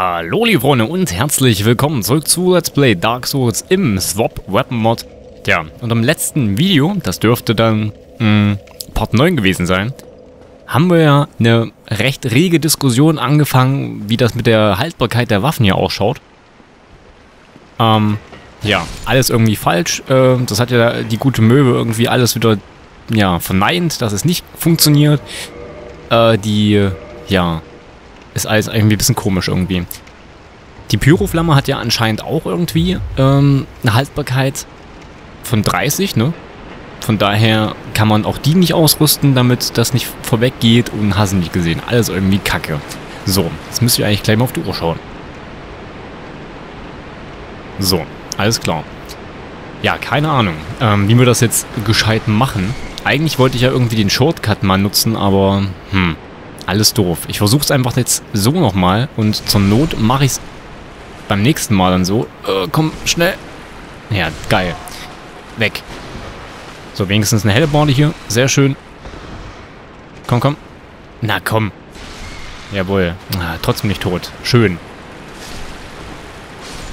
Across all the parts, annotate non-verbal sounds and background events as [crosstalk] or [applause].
Hallo liebe Freunde und herzlich willkommen zurück zu Let's Play Dark Souls im Swap Weapon Mod. Tja, und im letzten Video, das dürfte dann mh, hm, Part 9 gewesen sein, haben wir ja eine recht rege Diskussion angefangen, wie das mit der Haltbarkeit der Waffen hier ausschaut. Ähm, ja, alles irgendwie falsch. Äh, das hat ja die gute Möwe irgendwie alles wieder, ja, verneint, dass es nicht funktioniert. Äh, die, ja, ist alles irgendwie ein bisschen komisch irgendwie. Die Pyroflamme hat ja anscheinend auch irgendwie ähm, eine Haltbarkeit von 30, ne? Von daher kann man auch die nicht ausrüsten, damit das nicht vorweg geht und hast nicht gesehen. Alles irgendwie kacke. So, jetzt müsst ihr eigentlich gleich mal auf die Uhr schauen. So, alles klar. Ja, keine Ahnung, ähm, wie wir das jetzt gescheit machen. Eigentlich wollte ich ja irgendwie den Shortcut mal nutzen, aber hm, alles doof. Ich versuche es einfach jetzt so nochmal und zur Not mache ich es beim nächsten Mal dann so. Äh, komm, schnell. Ja, geil. Weg. So, wenigstens eine helle Borde hier. Sehr schön. Komm, komm. Na, komm. Jawohl. Ah, trotzdem nicht tot. Schön.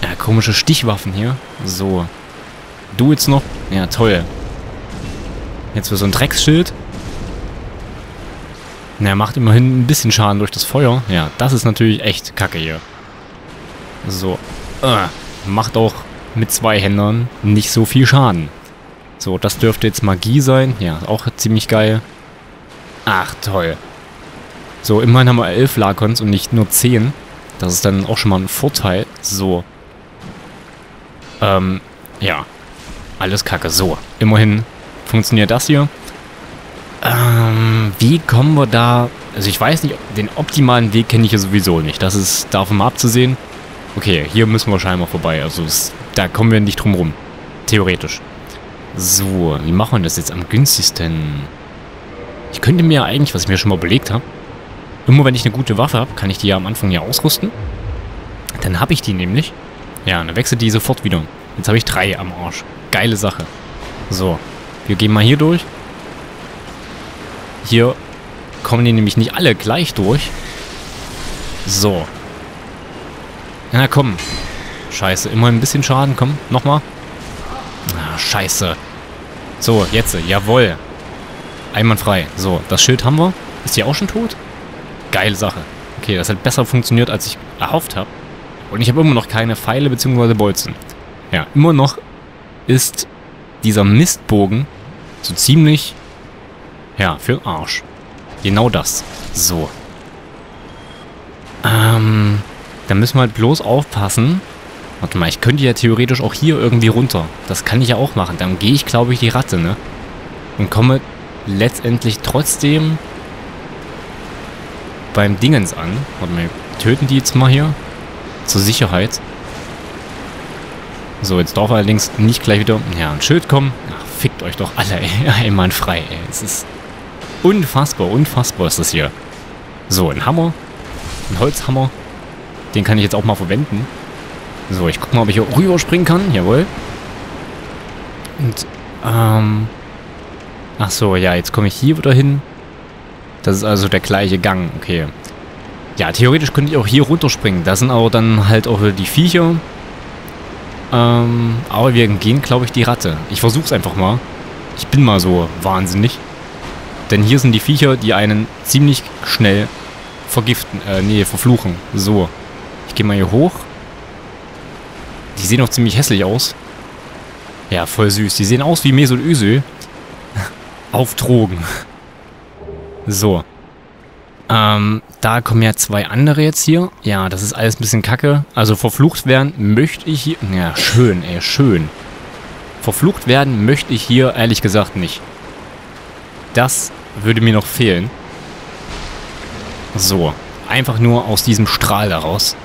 Ja, komische Stichwaffen hier. So. Du jetzt noch? Ja, toll. Jetzt für so ein Drecksschild. Na, er macht immerhin ein bisschen Schaden durch das Feuer. Ja, das ist natürlich echt kacke hier. So. Äh, macht auch mit zwei Händern nicht so viel Schaden. So, das dürfte jetzt Magie sein. Ja, auch ziemlich geil. Ach, toll. So, immerhin haben wir elf Lakons und nicht nur zehn. Das ist dann auch schon mal ein Vorteil. So. Ähm, ja. Alles kacke. So, immerhin funktioniert das hier. Ähm, wie kommen wir da... Also ich weiß nicht, den optimalen Weg kenne ich ja sowieso nicht. Das ist davon mal abzusehen. Okay, hier müssen wir scheinbar vorbei. Also es, da kommen wir nicht drum rum. Theoretisch. So, wie machen wir das jetzt am günstigsten? Ich könnte mir eigentlich, was ich mir schon mal überlegt habe, immer wenn ich eine gute Waffe habe, kann ich die ja am Anfang ja ausrüsten. Dann habe ich die nämlich. Ja, dann wechselt die sofort wieder. Jetzt habe ich drei am Arsch. Geile Sache. So, wir gehen mal hier durch. Hier kommen die nämlich nicht alle gleich durch. So. Na komm. Scheiße, immer ein bisschen Schaden. Komm, nochmal. Ah, scheiße. So, jetzt, jawohl. Einwandfrei. So, das Schild haben wir. Ist die auch schon tot? Geile Sache. Okay, das hat besser funktioniert, als ich erhofft habe. Und ich habe immer noch keine Pfeile bzw. Bolzen. Ja, immer noch ist dieser Mistbogen so ziemlich ja, für Arsch. Genau das. So. Ähm, da müssen wir halt bloß aufpassen. Warte mal, ich könnte ja theoretisch auch hier irgendwie runter. Das kann ich ja auch machen. Dann gehe ich, glaube ich, die Ratte, ne? Und komme letztendlich trotzdem beim Dingens an. Warte mal, töten die jetzt mal hier. Zur Sicherheit. So, jetzt darf allerdings nicht gleich wieder ja, ein Schild kommen. Ach, fickt euch doch alle, ey. [laughs] Einmal frei, ey. Es ist Unfassbar, unfassbar ist das hier. So, ein Hammer. Ein Holzhammer. Den kann ich jetzt auch mal verwenden. So, ich guck mal, ob ich hier rüberspringen kann. Jawohl. Und, ähm... Ach so, ja, jetzt komme ich hier wieder hin. Das ist also der gleiche Gang. Okay. Ja, theoretisch könnte ich auch hier runterspringen. Das sind aber dann halt auch die Viecher. Ähm, aber wir gehen, glaube ich, die Ratte. Ich versuch's einfach mal. Ich bin mal so wahnsinnig. Denn hier sind die Viecher, die einen ziemlich schnell vergiften, äh, nee, verfluchen. So. Ich gehe mal hier hoch. Die sehen auch ziemlich hässlich aus. Ja, voll süß. Die sehen aus wie Mesut Özil. [laughs] Auf Drogen. [laughs] So. Ähm, da kommen ja zwei andere jetzt hier. Ja, das ist alles ein bisschen kacke. Also verflucht werden möchte ich hier... Ja, schön, ey, schön. Verflucht werden möchte ich hier ehrlich gesagt nicht. Das würde mir noch fehlen. So, einfach nur aus diesem Strahl daraus.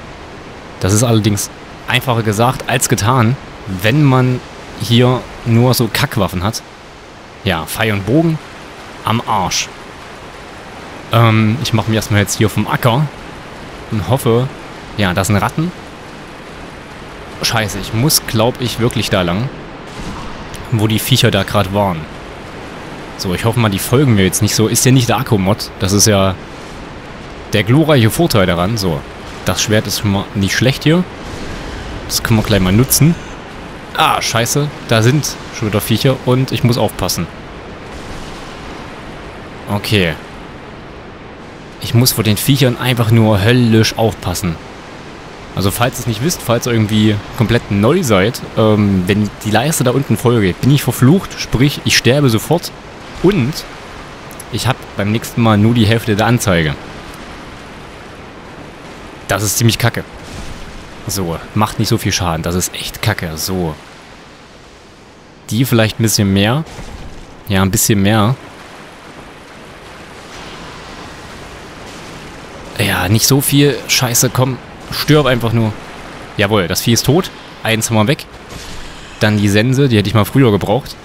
Das ist allerdings einfacher gesagt als getan, wenn man hier nur so Kackwaffen hat. Ja, Pfeil und Bogen am Arsch. Ähm, ich mache mich erstmal jetzt hier vom Acker und hoffe, ja, das sind Ratten. Scheiße, ich muss, glaube ich, wirklich da lang, wo die Viecher da gerade waren. So, ich hoffe mal, die folgen mir jetzt nicht so. Ist ja nicht der Akku-Mod. Das ist ja der glorreiche Vorteil daran. So, Das Schwert ist schon mal nicht schlecht hier. Das können wir gleich mal nutzen. Ah, scheiße. Da sind schon wieder Viecher und ich muss aufpassen. Okay. Ich muss vor den Viechern einfach nur höllisch aufpassen. Also falls ihr es nicht wisst, falls ihr irgendwie komplett neu seid, ähm, wenn die Leiste da unten voll geht, bin ich verflucht, sprich, ich sterbe sofort und ich habe beim nächsten Mal nur die Hälfte der Anzeige. Das ist ziemlich kacke. So, macht nicht so viel Schaden, das ist echt kacke. So. Die vielleicht ein bisschen mehr. Ja, ein bisschen mehr. Ja, nicht so viel. Scheiße, komm. Stirb einfach nur. Jawohl, das Vieh ist tot. Eins haben wir weg. Dann die Sense, die hätte ich mal früher gebraucht.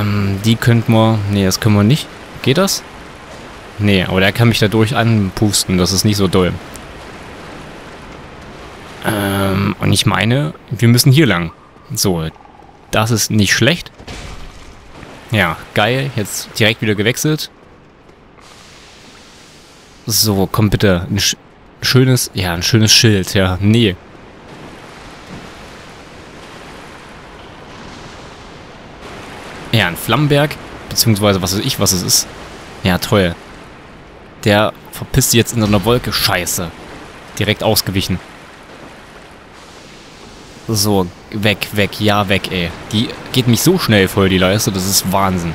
Ähm, die könnten wir... Nee, das können wir nicht. Geht das? Nee, aber der kann mich dadurch anpusten. Das ist nicht so doll. Ähm, und ich meine, wir müssen hier lang. So, das ist nicht schlecht. Ja, geil. Jetzt direkt wieder gewechselt. So, komm bitte. Ein sch schönes, ja, ein schönes Schild, ja. Nee. Ja, ein Flammenberg. Beziehungsweise, was weiß ich, was es ist. Ja, toll. Der verpisst jetzt in so einer Wolke. Scheiße. Direkt ausgewichen. So, weg, weg, ja, weg, ey. Die geht mich so schnell voll, die Leiste, das ist Wahnsinn.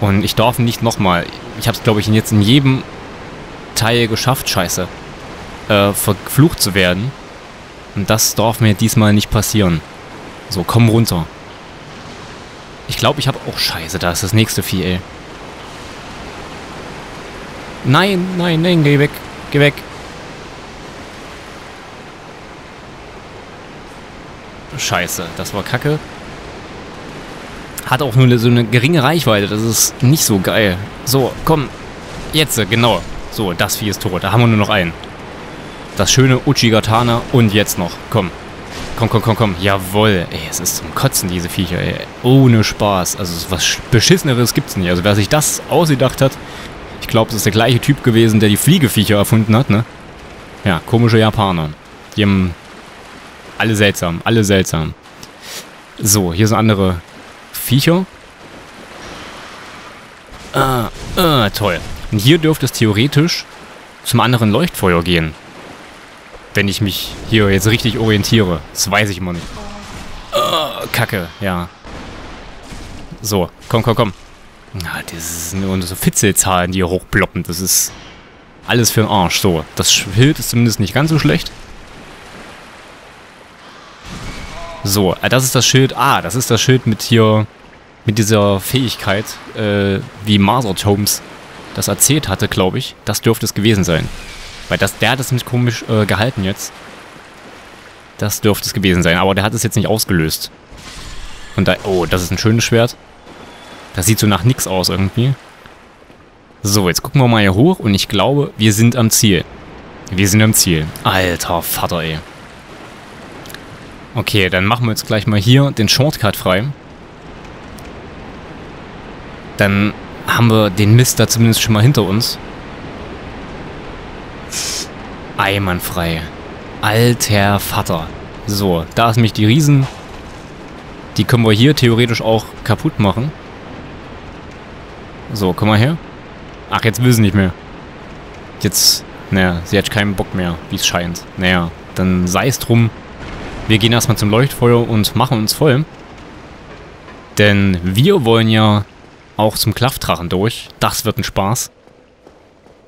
Und ich darf nicht nochmal ich habe es, glaube ich, jetzt in jedem Teil geschafft, scheiße, äh, verflucht zu werden. Und das darf mir diesmal nicht passieren. So, komm runter. Ich glaube, ich habe... auch scheiße, da ist das nächste Vieh, ey. Nein, nein, nein, geh weg. Geh weg. Scheiße, das war kacke. Hat auch nur so eine geringe Reichweite. Das ist nicht so geil. So, komm. Jetzt, genau. So, das Vieh ist tot. Da haben wir nur noch einen. Das schöne Uchigatana und jetzt noch. Komm. Komm, komm, komm, komm. Jawoll. Ey, es ist zum Kotzen, diese Viecher, ey. Ohne Spaß. Also, was Beschisseneres gibt's nicht. Also, wer sich das ausgedacht hat, ich glaube, es ist der gleiche Typ gewesen, der die Fliegeviecher erfunden hat, ne? Ja, komische Japaner. Die haben alle seltsam, alle seltsam. So, hier sind andere Viecher. Ah, ah, toll. Und hier dürfte es theoretisch zum anderen Leuchtfeuer gehen. Wenn ich mich hier jetzt richtig orientiere. Das weiß ich mal nicht. Ah, Kacke, ja. So, komm, komm, komm. Na, das sind nur so Fitzelzahlen, die hier hochploppen. Das ist alles für den Arsch. So, das Schild ist zumindest nicht ganz so schlecht. So, äh, das ist das Schild. Ah, das ist das Schild mit hier, mit dieser Fähigkeit, äh, wie Mother Tomes das erzählt hatte, glaube ich. Das dürfte es gewesen sein. Weil das, der hat es nämlich komisch äh, gehalten jetzt. Das dürfte es gewesen sein, aber der hat es jetzt nicht ausgelöst. Und da, oh, das ist ein schönes Schwert. Das sieht so nach nix aus irgendwie. So, jetzt gucken wir mal hier hoch und ich glaube, wir sind am Ziel. Wir sind am Ziel. Alter Vater, ey. Okay, dann machen wir jetzt gleich mal hier den Shortcut frei. Dann haben wir den Mist da zumindest schon mal hinter uns. Einwandfrei. Alter Vater. So, da ist nämlich die Riesen. Die können wir hier theoretisch auch kaputt machen. So, komm mal her. Ach, jetzt will sie nicht mehr. Jetzt, naja, sie hat keinen Bock mehr, wie es scheint. Naja, dann sei es drum. Wir gehen erstmal zum Leuchtfeuer und machen uns voll. Denn wir wollen ja auch zum Klaffdrachen durch. Das wird ein Spaß.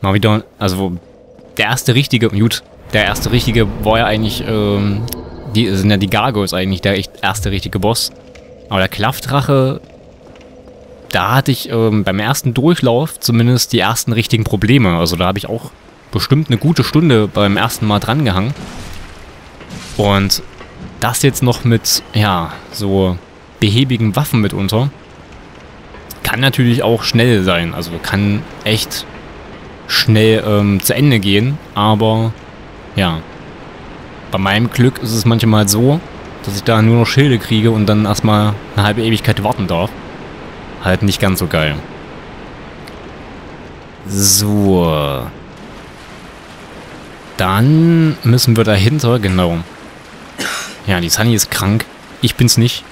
Mal wieder, also der erste richtige, gut, der erste richtige war ja eigentlich, ähm, die sind ja die Gargoyles eigentlich der erste richtige Boss. Aber der Klaffdrache, da hatte ich ähm, beim ersten Durchlauf zumindest die ersten richtigen Probleme. Also da habe ich auch bestimmt eine gute Stunde beim ersten Mal drangehangen. Und das jetzt noch mit, ja, so behäbigen Waffen mitunter. Kann natürlich auch schnell sein. Also kann echt schnell ähm, zu Ende gehen. Aber, ja. Bei meinem Glück ist es manchmal so, dass ich da nur noch Schilde kriege und dann erstmal eine halbe Ewigkeit warten darf. Halt nicht ganz so geil. So. Dann müssen wir dahinter, genau. Ja, die Sunny ist krank. Ich bin's nicht.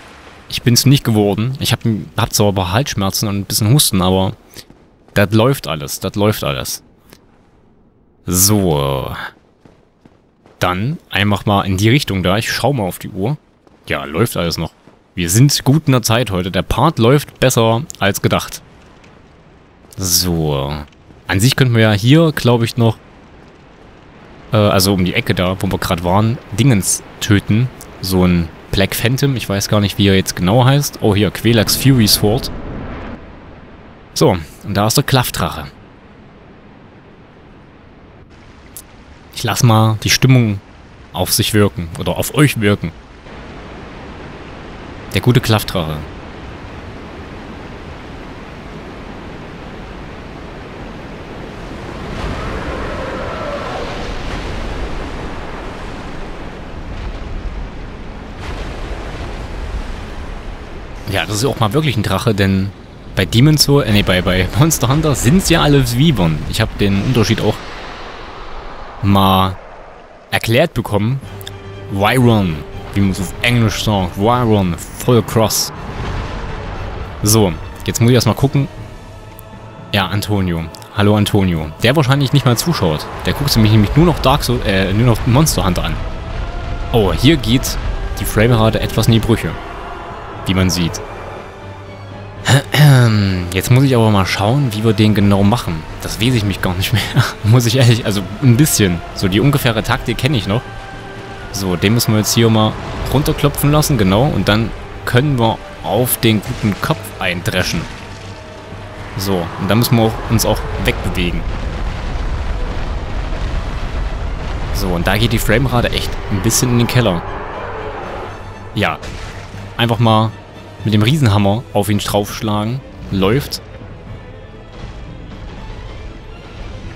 Ich bin's nicht geworden. Ich hab, hab zwar aber Halsschmerzen und ein bisschen Husten, aber das läuft alles. Das läuft alles. So. Dann einfach mal in die Richtung da. Ich schau mal auf die Uhr. Ja, läuft alles noch. Wir sind gut in der Zeit heute. Der Part läuft besser als gedacht. So. An sich könnten wir ja hier, glaube ich, noch äh, also um die Ecke da, wo wir gerade waren, Dingens töten. So ein Black Phantom, ich weiß gar nicht, wie er jetzt genau heißt. Oh, hier, Quelax Fury Sword. So, und da ist der Klaffdrache. Ich lass mal die Stimmung auf sich wirken. Oder auf euch wirken. Der gute Klaffdrache. Ja, das ist auch mal wirklich ein Drache, denn bei Demon's Soul, äh, nee, bei, bei Monster Hunter sind es ja alle Wyvern. Ich habe den Unterschied auch mal erklärt bekommen. Wyron, wie man es auf Englisch sagt. Wyron, voll cross. So, jetzt muss ich erstmal gucken. Ja, Antonio. Hallo Antonio. Der wahrscheinlich nicht mal zuschaut. Der guckt sich nämlich nur noch Dark Soul, äh, nur noch Monster Hunter an. Oh, hier geht die Framerate etwas in die Brüche wie man sieht. Jetzt muss ich aber mal schauen, wie wir den genau machen. Das weiß ich mich gar nicht mehr. [laughs] muss ich ehrlich, also ein bisschen. So die ungefähre Taktik kenne ich noch. So, den müssen wir jetzt hier mal runterklopfen lassen, genau. Und dann können wir auf den guten Kopf eindreschen. So, und dann müssen wir auch, uns auch wegbewegen. So, und da geht die Framerate echt ein bisschen in den Keller. Ja, Einfach mal mit dem Riesenhammer auf ihn draufschlagen. Läuft.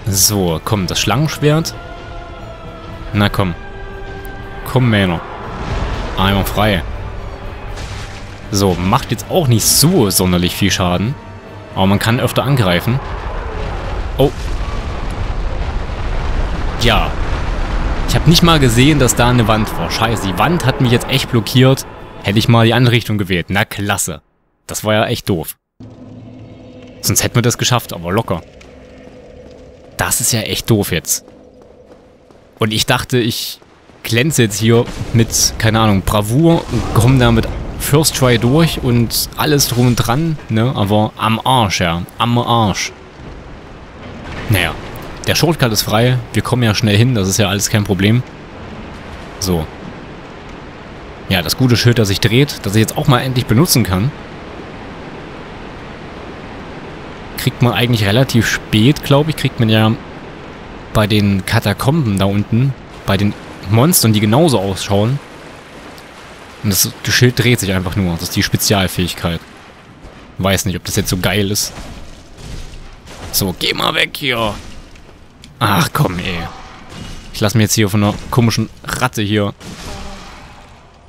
So, komm, das Schlangenschwert. Na komm. Komm, Männer. Einmal frei. So, macht jetzt auch nicht so sonderlich viel Schaden. Aber man kann öfter angreifen. Oh. Ja. Ich habe nicht mal gesehen, dass da eine Wand war. Scheiße, die Wand hat mich jetzt echt blockiert. Hätte ich mal die andere Richtung gewählt. Na klasse. Das war ja echt doof. Sonst hätten wir das geschafft, aber locker. Das ist ja echt doof jetzt. Und ich dachte, ich glänze jetzt hier mit, keine Ahnung, Bravour und komme da mit First Try durch und alles drum und dran, ne? Aber am Arsch, ja. Am Arsch. Naja, der Shortcut ist frei. Wir kommen ja schnell hin, das ist ja alles kein Problem. So, ja, das gute Schild, das sich dreht, das ich jetzt auch mal endlich benutzen kann. Kriegt man eigentlich relativ spät, glaube ich, kriegt man ja bei den Katakomben da unten, bei den Monstern, die genauso ausschauen. Und das, das Schild dreht sich einfach nur. Das ist die Spezialfähigkeit. Weiß nicht, ob das jetzt so geil ist. So, geh mal weg hier. Ach komm, ey. Ich lasse mir jetzt hier von einer komischen Ratte hier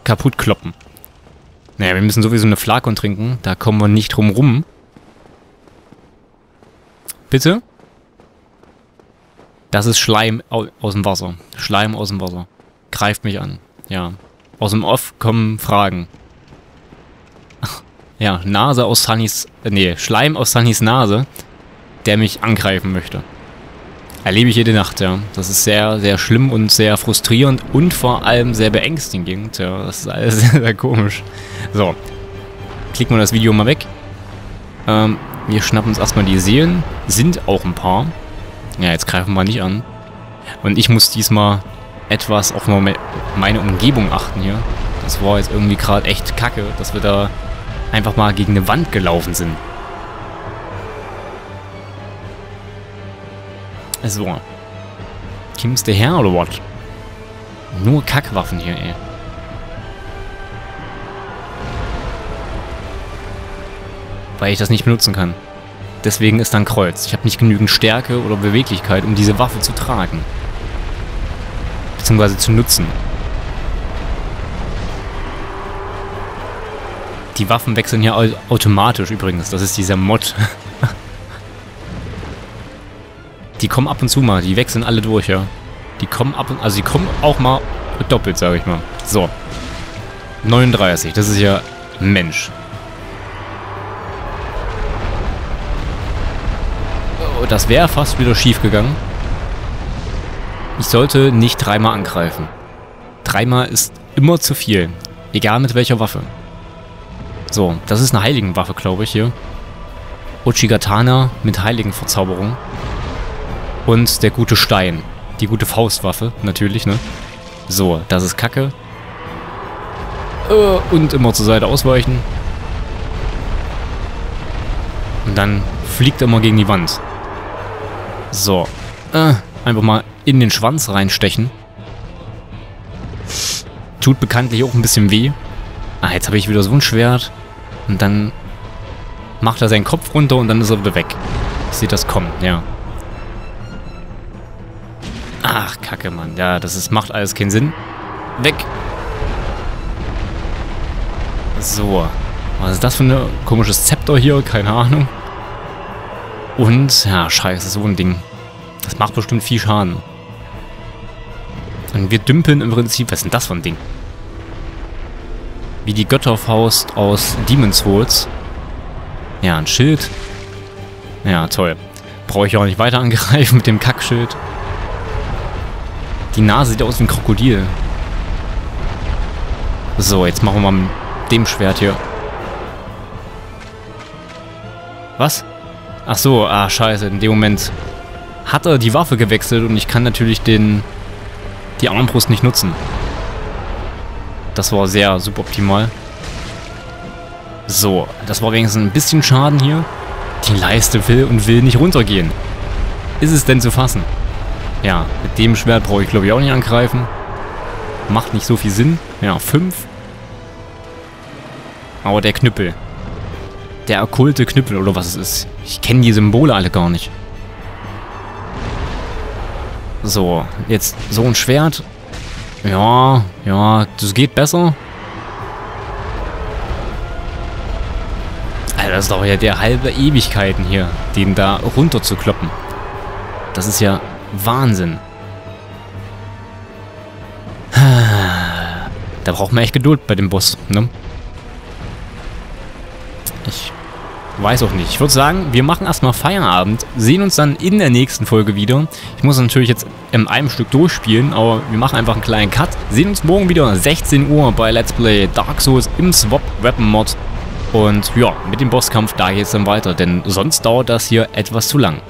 kaputt kloppen. Naja, wir müssen sowieso eine Flakon trinken. Da kommen wir nicht drum rum. Bitte? Das ist Schleim aus dem Wasser. Schleim aus dem Wasser. Greift mich an. Ja. Aus dem Off kommen Fragen. [laughs] ja, Nase aus Sunnys... Äh, nee, Schleim aus Sunnys Nase, der mich angreifen möchte erlebe ich jede Nacht, ja. Das ist sehr, sehr schlimm und sehr frustrierend und vor allem sehr beängstigend, ja. Das ist alles [laughs] sehr, sehr komisch. So, klicken wir das Video mal weg. Ähm, wir schnappen uns erstmal die Seelen. Sind auch ein paar. Ja, jetzt greifen wir nicht an. Und ich muss diesmal etwas auf meine Umgebung achten hier. Das war jetzt irgendwie gerade echt kacke, dass wir da einfach mal gegen eine Wand gelaufen sind. So. Kim's der Herr oder was? Nur Kackwaffen hier, ey. Weil ich das nicht benutzen kann. Deswegen ist dann Kreuz. Ich habe nicht genügend Stärke oder Beweglichkeit, um diese Waffe zu tragen. Beziehungsweise zu nutzen. Die Waffen wechseln hier automatisch übrigens. Das ist dieser Mod. [laughs] Die kommen ab und zu mal, die wechseln alle durch, ja. Die kommen ab und... Also die kommen auch mal doppelt, sage ich mal. So. 39, das ist ja Mensch. Oh, das wäre fast wieder schief gegangen. Ich sollte nicht dreimal angreifen. Dreimal ist immer zu viel. Egal mit welcher Waffe. So, das ist eine Heiligenwaffe, glaube ich, hier. Uchigatana mit Heiligenverzauberung. Und der gute Stein. Die gute Faustwaffe, natürlich, ne? So, das ist Kacke. Äh, und immer zur Seite ausweichen. Und dann fliegt er immer gegen die Wand. So. Äh, einfach mal in den Schwanz reinstechen. Tut bekanntlich auch ein bisschen weh. Ah, jetzt habe ich wieder so ein Schwert. Und dann macht er seinen Kopf runter und dann ist er wieder weg. Ich sehe das kommen, ja. Ach, kacke, Mann. Ja, das ist, macht alles keinen Sinn. Weg. So. Was ist das für ein komisches Zepter hier? Keine Ahnung. Und, ja, scheiße, so ein Ding. Das macht bestimmt viel Schaden. Und wir dümpeln im Prinzip... Was ist denn das für ein Ding? Wie die Götterfaust aus Demon's Souls. Ja, ein Schild. Ja, toll. Brauche ich auch nicht weiter angreifen mit dem Kackschild. Die Nase sieht aus wie ein Krokodil. So, jetzt machen wir mal mit dem Schwert hier. Was? Ach so, ah, scheiße. In dem Moment hat er die Waffe gewechselt und ich kann natürlich den die Armbrust nicht nutzen. Das war sehr suboptimal. So, das war wenigstens ein bisschen Schaden hier. Die Leiste will und will nicht runtergehen. Ist es denn zu fassen? Ja, mit dem Schwert brauche ich glaube ich auch nicht angreifen. Macht nicht so viel Sinn. Ja, 5. Aber der Knüppel. Der okkulte Knüppel oder was es ist. Ich kenne die Symbole alle gar nicht. So, jetzt so ein Schwert. Ja, ja, das geht besser. Alter, das ist doch ja der halbe Ewigkeiten hier, den da runter zu kloppen. Das ist ja Wahnsinn. [sighs] Da braucht man echt Geduld bei dem Boss, ne? Ich weiß auch nicht. Ich würde sagen, wir machen erstmal Feierabend, sehen uns dann in der nächsten Folge wieder. Ich muss natürlich jetzt in einem Stück durchspielen, aber wir machen einfach einen kleinen Cut. Sehen uns morgen wieder 16 Uhr bei Let's Play Dark Souls im Swap Weapon Mod. Und ja, mit dem Bosskampf da geht es dann weiter, denn sonst dauert das hier etwas zu lang.